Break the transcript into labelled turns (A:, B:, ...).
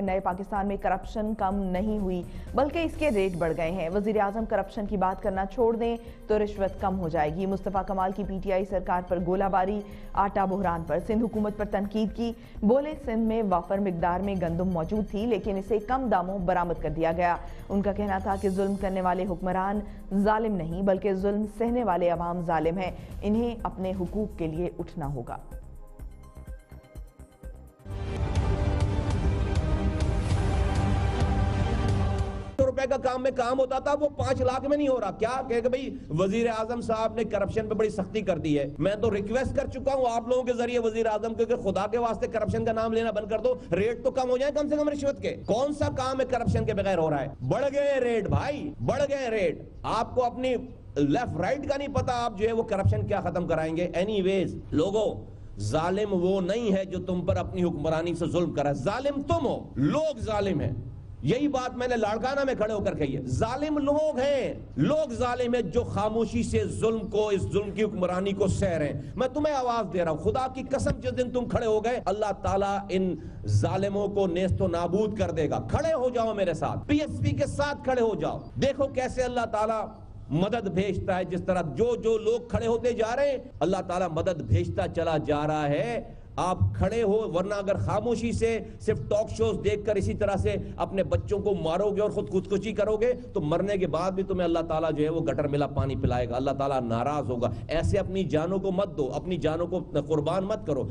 A: نئے پاکستان میں کرپشن کم نہیں ہوئی، بلکہ اس کے ریٹ بڑھ گئے ہیں۔ وزیر اعظم کرپشن کی بات کرنا چھوڑ دیں تو رشوت کم ہو جائے گی۔ مصطفیٰ کمال کی پی ٹی آئی سرکار پر گولہ باری، آٹا بحران پر۔ سندھ حکومت پر تنقید کی۔ بولے، سندھ میں وافر مقدار میں گندم موجود تھی، لیکن اسے کم داموں برآمد کر دیا گیا۔ ان کا کہنا تھا کہ ظلم کرنے والے حکمران ظالم نہیں، بلکہ ظلم سہنے والے عوام ظالم ہیں۔ انہیں اپنے حقوق کے لیے اٹھنا ہوگا۔
B: روپے کا کام میں کام ہوتا تھا، وہ پانچ لاکھ میں نہیں ہو رہا۔ کیا کہ بھئی وزیر اعظم صاحب نے کرپشن پہ بڑی سختی کر دی ہے۔ میں تو ریکویسٹ کر چکا ہوں آپ لوگوں کے ذریعے وزیر اعظم کے خدا کے واسطے کرپشن کا نام لینا بند کر دو۔ ریٹ تو کم ہو جائے کم سے کم رشوت کے۔ کون سا کام ہے کرپشن کے بغیر ہو رہا ہے؟ بڑھ گئے ریٹ بھائی، بڑھ گئے ریٹ آپ کو اپنی لیفٹ رائٹ کا نہیں پتا، آپ جو ہے وہ کرپشن کیا ختم کرائیں گے؟ اینی ویز لوگوں، ظالم وہ نہیں ہے جو تم پر اپنی حکمرانی سے ظلم کرا ظالم تم ہو، لوگ ظالم ہیں۔ یہی بات میں نے لاڑکانہ میں کھڑے ہو کر کہی ہے۔ ظالم لوگ ہیں۔ لوگ ظالم ہیں جو خاموشی سے ظلم کو، اس ظلم کی حکمرانی کو سہ رہے ہیں۔ میں تمہیں آواز دے رہا ہوں۔ خدا کی قسم جس دن تم کھڑے ہو گئے، اللہ تعالیٰ ان ظالموں کو نیست و نابود کر دے گا۔ کھڑے ہو جاؤ میرے ساتھ۔ پی ایس پی کے ساتھ کھڑے ہو جاؤ۔ دیکھو کیسے اللہ تعالیٰ مدد بھیجتا ہے۔ جس طرح جو جو لوگ کھڑے ہوتے جا رہے ہیں، اللہ تعالیٰ مدد بھیجتا چلا جا رہا ہے۔ آپ کھڑے ہو، ورنہ اگر خاموشی سے صرف ٹاک شوز دیکھ کر اسی طرح سے اپنے بچوں کو مارو گے اور خود خودکشی کرو گے تو مرنے کے بعد بھی تمہیں اللہ تعالیٰ جو ہے وہ گٹر ملا پانی پلائے گا، اللہ تعالیٰ ناراض ہوگا۔ ایسے اپنی جانوں کو مت دو، اپنی جانوں کو قربان مت کرو۔